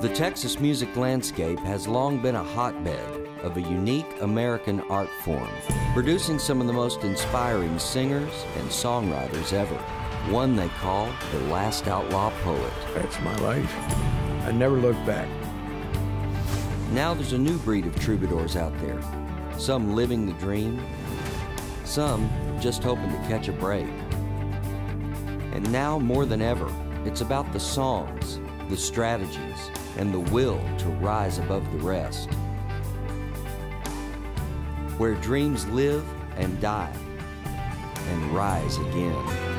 The Texas music landscape has long been a hotbed of a unique American art form, producing some of the most inspiring singers and songwriters ever. One they call the last outlaw poet. That's my life. I never look back. Now there's a new breed of troubadours out there. Some living the dream, some just hoping to catch a break. And now more than ever, it's about the songs, the strategies, and the will to rise above the rest. Where dreams live and die and rise again.